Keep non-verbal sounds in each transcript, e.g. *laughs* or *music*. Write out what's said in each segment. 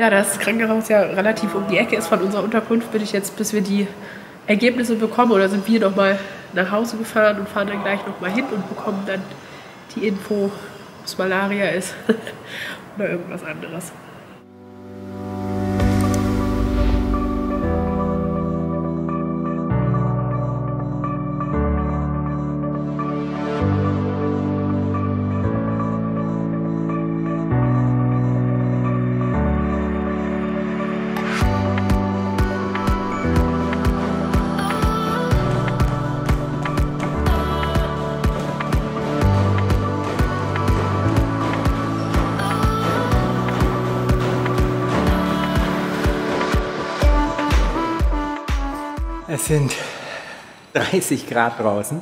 Da das Krankenhaus ja relativ um die Ecke ist von unserer Unterkunft, bin ich jetzt, bis wir die Ergebnisse bekommen, oder sind wir nochmal nach Hause gefahren und fahren dann gleich nochmal hin und bekommen dann die Info, ob es Malaria ist *laughs* oder irgendwas anderes. Sind 30 Grad draußen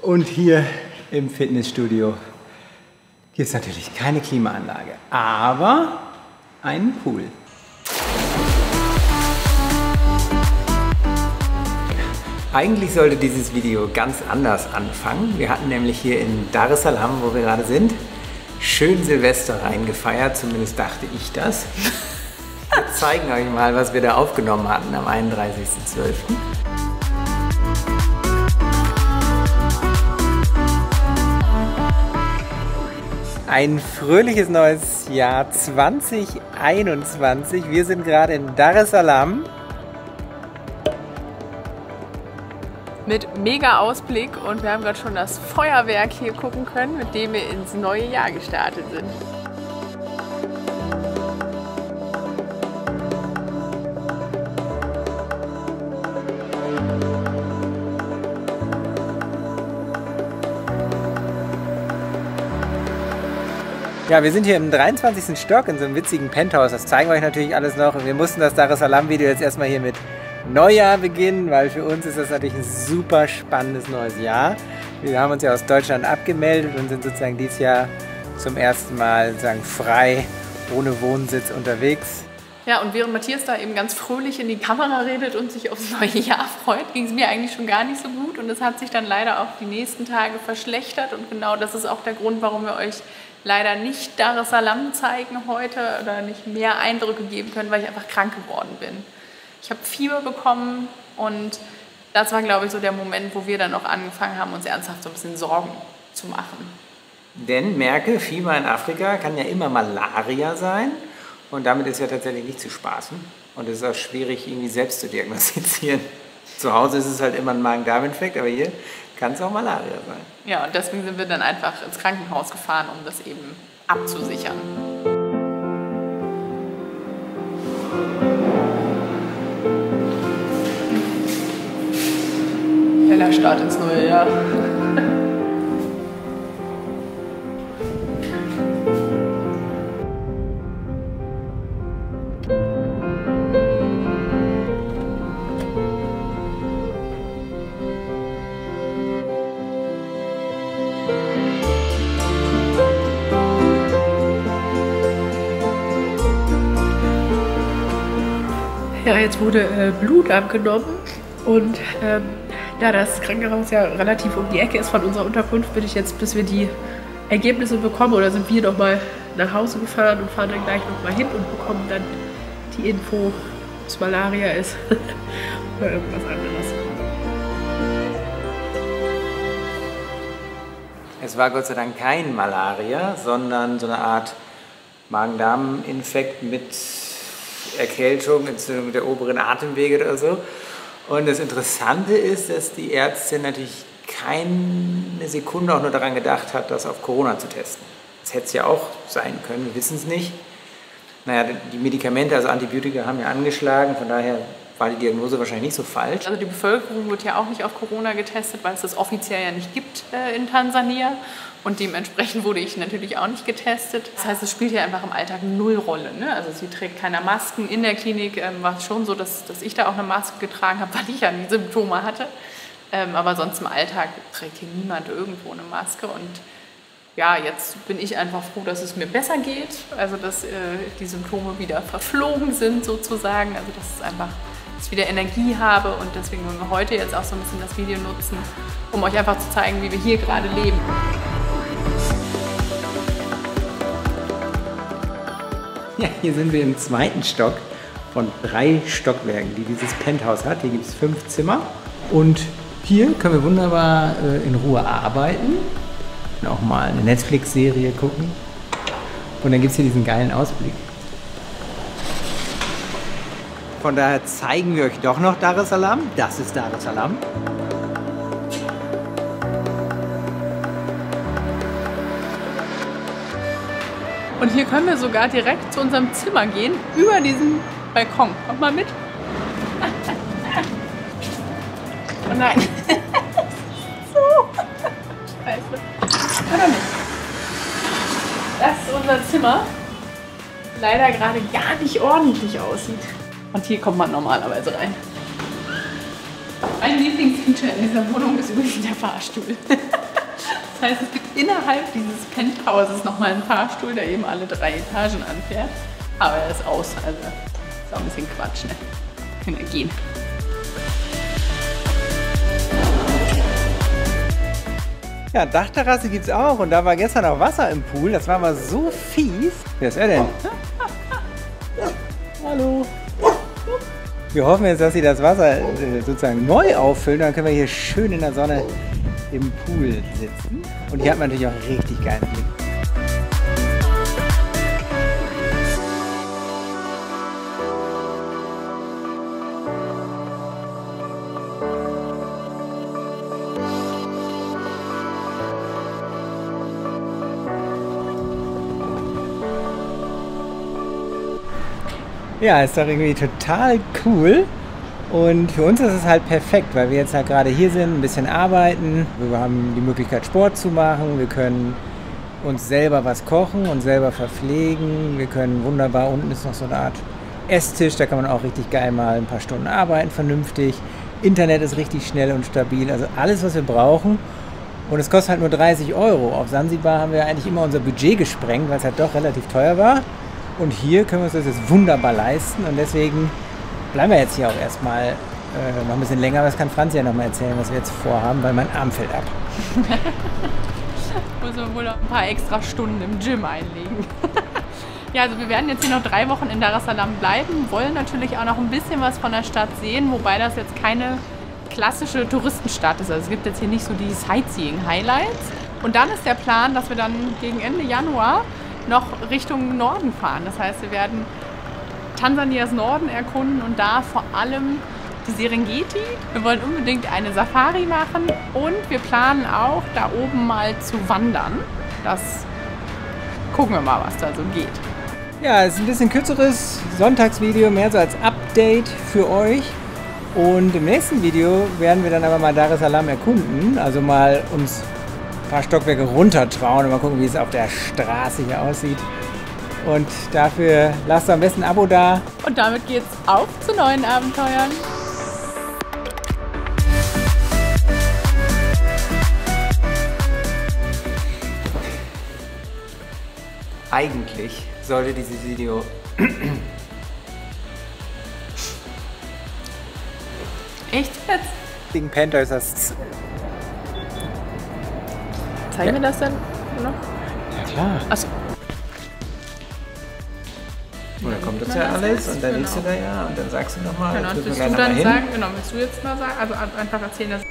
und hier im Fitnessstudio gibt es natürlich keine Klimaanlage, aber einen Pool. Eigentlich sollte dieses Video ganz anders anfangen. Wir hatten nämlich hier in Dar es Salaam, wo wir gerade sind, schön Silvester reingefeiert, zumindest dachte ich das. Wir zeigen euch mal, was wir da aufgenommen hatten am 31.12. Ein fröhliches neues Jahr 2021. Wir sind gerade in Dar es Salaam. Mit mega Ausblick und wir haben gerade schon das Feuerwerk hier gucken können, mit dem wir ins neue Jahr gestartet sind. Ja, wir sind hier im 23. Stock in so einem witzigen Penthouse. Das zeigen wir euch natürlich alles noch. Wir mussten das Dar es Salaam Video jetzt erstmal hier mit Neujahr beginnen, weil für uns ist das natürlich ein super spannendes neues Jahr. Wir haben uns ja aus Deutschland abgemeldet und sind sozusagen dieses Jahr zum ersten Mal sozusagen frei, ohne Wohnsitz unterwegs. Ja, und während Matthias da eben ganz fröhlich in die Kamera redet und sich aufs neue Jahr freut, ging es mir eigentlich schon gar nicht so gut. Und es hat sich dann leider auch die nächsten Tage verschlechtert. Und genau das ist auch der Grund, warum wir euch leider nicht Dar es Salaam zeigen heute oder nicht mehr Eindrücke geben können, weil ich einfach krank geworden bin. Ich habe Fieber bekommen und das war, glaube ich, so der Moment, wo wir dann auch angefangen haben, uns ernsthaft so ein bisschen Sorgen zu machen. Denn merke, Fieber in Afrika kann ja immer Malaria sein und damit ist ja tatsächlich nicht zu spaßen und es ist auch schwierig, irgendwie selbst zu diagnostizieren. Zu Hause ist es halt immer ein Magen-Darm-Infekt, aber hier kann es auch Malaria sein. Ja, und deswegen sind wir dann einfach ins Krankenhaus gefahren, um das eben abzusichern. Heller Start ins neue Jahr. Jetzt wurde äh, Blut abgenommen und ähm, da das Krankenhaus ja relativ um die Ecke ist von unserer Unterkunft, bin ich jetzt, bis wir die Ergebnisse bekommen, oder sind wir nochmal nach Hause gefahren und fahren dann gleich nochmal hin und bekommen dann die Info, ob es Malaria ist *laughs* oder irgendwas anderes. Es war Gott sei Dank kein Malaria, sondern so eine Art Magen-Darm-Infekt mit Erkältung, Entzündung der oberen Atemwege oder so. Und das Interessante ist, dass die Ärztin natürlich keine Sekunde auch nur daran gedacht hat, das auf Corona zu testen. Das hätte es ja auch sein können, wir wissen es nicht. Naja, die Medikamente, also Antibiotika, haben ja angeschlagen, von daher war die Diagnose wahrscheinlich nicht so falsch. Also die Bevölkerung wird ja auch nicht auf Corona getestet, weil es das offiziell ja nicht gibt äh, in Tansania. Und dementsprechend wurde ich natürlich auch nicht getestet. Das heißt, es spielt ja einfach im Alltag null Rolle. Ne? Also sie trägt keine Masken. In der Klinik ähm, war es schon so, dass, dass ich da auch eine Maske getragen habe, *laughs* weil ich ja die Symptome hatte. Ähm, aber sonst im Alltag trägt hier niemand irgendwo eine Maske. Und ja, jetzt bin ich einfach froh, dass es mir besser geht. Also dass äh, die Symptome wieder verflogen sind sozusagen. Also dass es einfach dass ich wieder Energie habe und deswegen wollen wir heute jetzt auch so ein bisschen das Video nutzen, um euch einfach zu zeigen, wie wir hier gerade leben. Ja, hier sind wir im zweiten Stock von drei Stockwerken, die dieses Penthouse hat. Hier gibt es fünf Zimmer und hier können wir wunderbar äh, in Ruhe arbeiten und auch mal eine Netflix-Serie gucken. Und dann gibt es hier diesen geilen Ausblick. Von daher zeigen wir euch doch noch Dar es Salaam. Das ist Dar es Salaam. Und hier können wir sogar direkt zu unserem Zimmer gehen, über diesen Balkon. Kommt mal mit. Oh nein. so. Scheiße. Oder nicht? Das ist unser Zimmer. Leider gerade gar nicht ordentlich aussieht. Und hier kommt man normalerweise rein. Mein Lieblingsfeature in dieser Wohnung ist übrigens der Fahrstuhl. *laughs* Das heißt, es gibt innerhalb dieses Penthauses nochmal einen Fahrstuhl, der eben alle drei Etagen anfährt. Aber er ist aus, also ist auch ein bisschen Quatsch, ne? Können wir gehen. Ja, Dachterrasse gibt es auch und da war gestern auch Wasser im Pool. Das war aber so fies. Wer ist er denn? Hallo. Wir hoffen jetzt, dass sie das Wasser äh, sozusagen neu auffüllen. Dann können wir hier schön in der Sonne im Pool sitzen. Und hier hat man natürlich auch richtig geilen Blick. Ja, ist doch irgendwie total cool. Und für uns ist es halt perfekt, weil wir jetzt halt gerade hier sind, ein bisschen arbeiten. Wir haben die Möglichkeit, Sport zu machen. Wir können uns selber was kochen und selber verpflegen. Wir können wunderbar, unten ist noch so eine Art Esstisch, da kann man auch richtig geil mal ein paar Stunden arbeiten, vernünftig. Internet ist richtig schnell und stabil. Also alles, was wir brauchen. Und es kostet halt nur 30 Euro. Auf Sansibar haben wir eigentlich immer unser Budget gesprengt, weil es halt doch relativ teuer war. Und hier können wir uns das jetzt wunderbar leisten. Und deswegen bleiben wir jetzt hier auch erstmal äh, noch ein bisschen länger. Aber das kann Franz ja noch mal erzählen, was wir jetzt vorhaben, weil mein Arm fällt ab. *laughs* Muss man wohl noch ein paar extra Stunden im Gym einlegen. *laughs* ja, also wir werden jetzt hier noch drei Wochen in Dar es Salaam bleiben, wollen natürlich auch noch ein bisschen was von der Stadt sehen, wobei das jetzt keine klassische Touristenstadt ist. Also es gibt jetzt hier nicht so die Sightseeing-Highlights. Und dann ist der Plan, dass wir dann gegen Ende Januar noch Richtung Norden fahren. Das heißt, wir werden Tansanias Norden erkunden und da vor allem die Serengeti. Wir wollen unbedingt eine Safari machen und wir planen auch da oben mal zu wandern. Das gucken wir mal, was da so geht. Ja, es ist ein bisschen kürzeres Sonntagsvideo, mehr so als Update für euch. Und im nächsten Video werden wir dann aber mal Dar es Salaam erkunden, also mal uns ein paar Stockwerke runtertrauen und mal gucken, wie es auf der Straße hier aussieht. Und dafür lasst am besten ein Abo da. Und damit geht's auf zu neuen Abenteuern. Eigentlich sollte dieses Video Echt jetzt? gegen Panthers das. Zeigen wir das dann noch? Ja klar. Achso. Und dann kommt das ja das alles und dann Genau. liest du da ja und dann sagst du nochmal. Genau, und willst du dann sagen, genau, willst du jetzt mal sagen, also einfach erzählen, dass